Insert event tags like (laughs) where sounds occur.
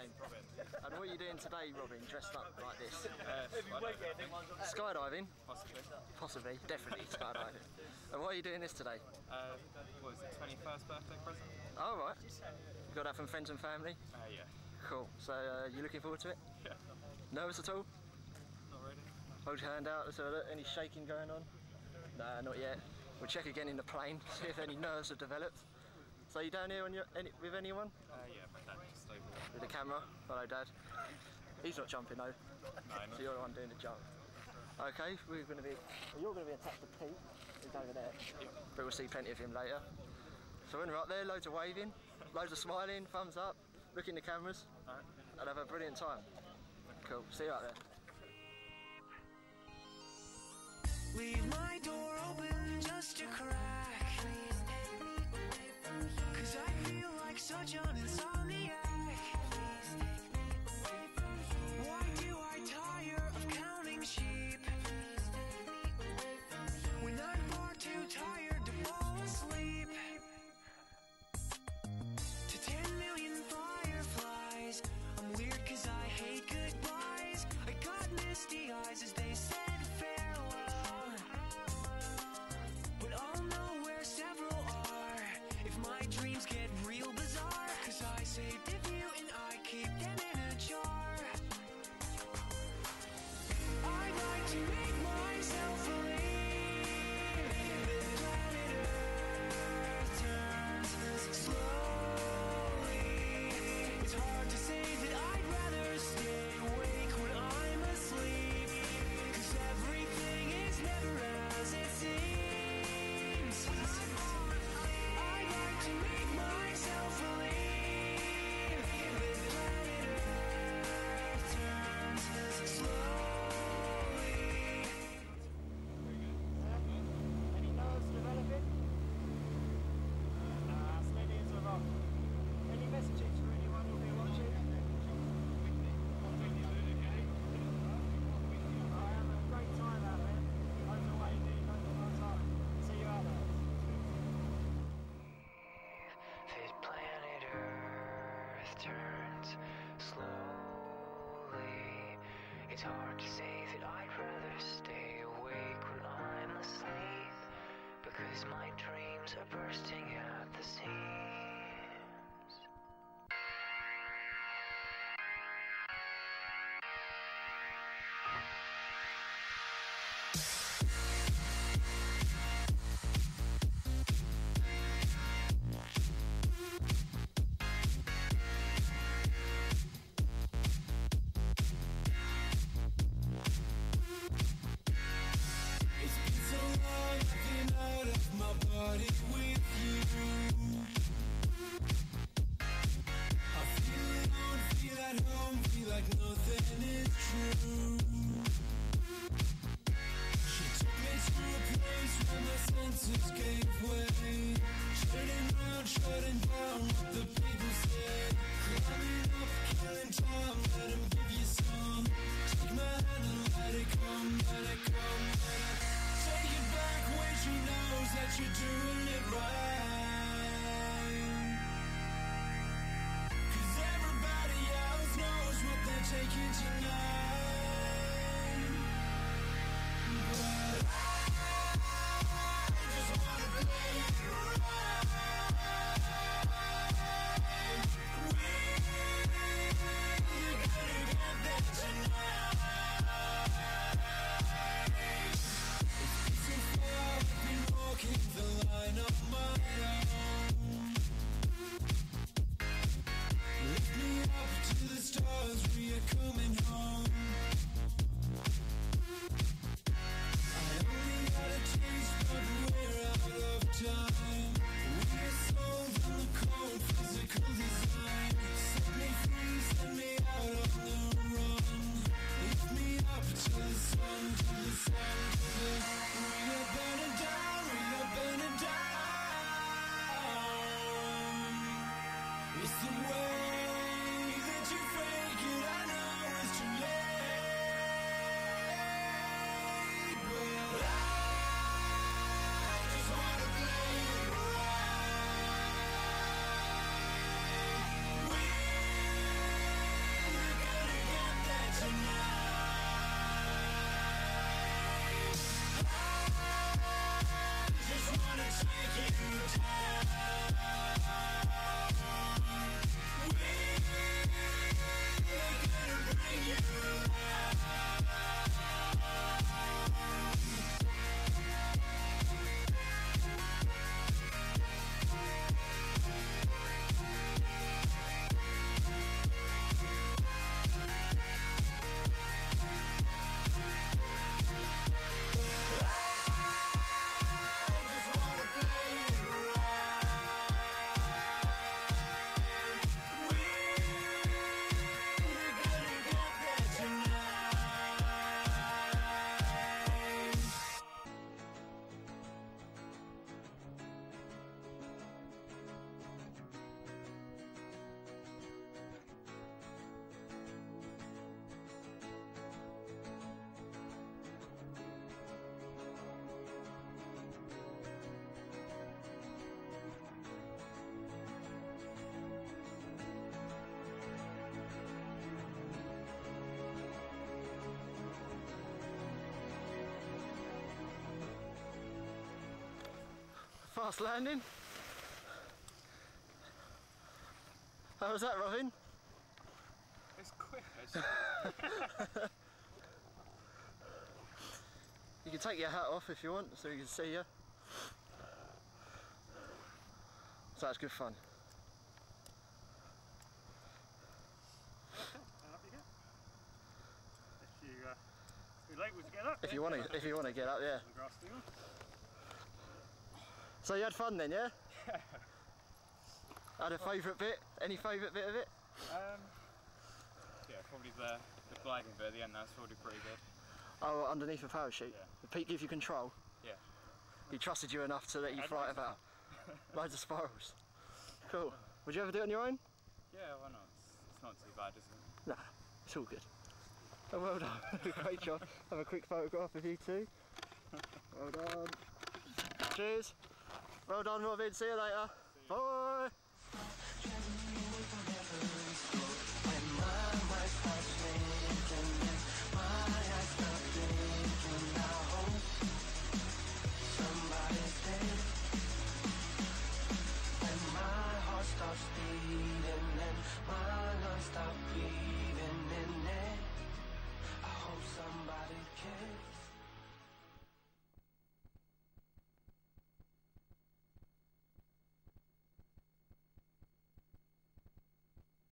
name? Robin. And what are you doing today, Robin, dressed up like this? Uh, Skydiving? possibly. Possibly, definitely skydiving. And why are you doing this today? Uh, what was it, 21st birthday present? Oh, right. You got that from friends and family? Uh, yeah. Cool. So, uh, you looking forward to it? Yeah. Nervous at all? Not really. Hold your hand out. A look. Any shaking going on? Nah, not yet. We'll check again in the plane, to (laughs) see if any nerves have developed. So you down here on your, any, with anyone? Uh, yeah, my dad just over there. With the camera? Hello, Dad. He's not jumping though, No, so you're the one doing the jump. Okay, we're going to be. Well, you're going to be attached to Pete. He's over there. But we'll see plenty of him later. So when we're up there, loads of waving, loads of smiling, thumbs up, look in the cameras, and have a brilliant time. Cool. See you out there. It's hard to say that I'd rather stay awake when I'm asleep because my dreams are bursting at Fast landing. How was that, Robin? It's quick. (laughs) You can take your hat off if you want, so you can see you. So that's good fun. And up you get. If you, uh, if you're able to get up, If you want to, if you want to get up, yeah. The. So you had fun then, yeah? Yeah. (laughs) Had a favourite bit? Any favourite bit of it? um, yeah, probably the, the gliding bit at the end, that's probably pretty good. Oh, underneath a parachute. Yeah. Did Pete give you control? Yeah. He trusted you enough to let you I'd fly it like to. about. Loads of spirals. Cool. (laughs) Would you ever do it on your own? Yeah, why not? It's, it's not too bad, is it? Nah, it's all good. Oh, well done. (laughs) Great job. Have a quick photograph of you two. Well done. Cheers. Well done, Robin. See you later. Bye.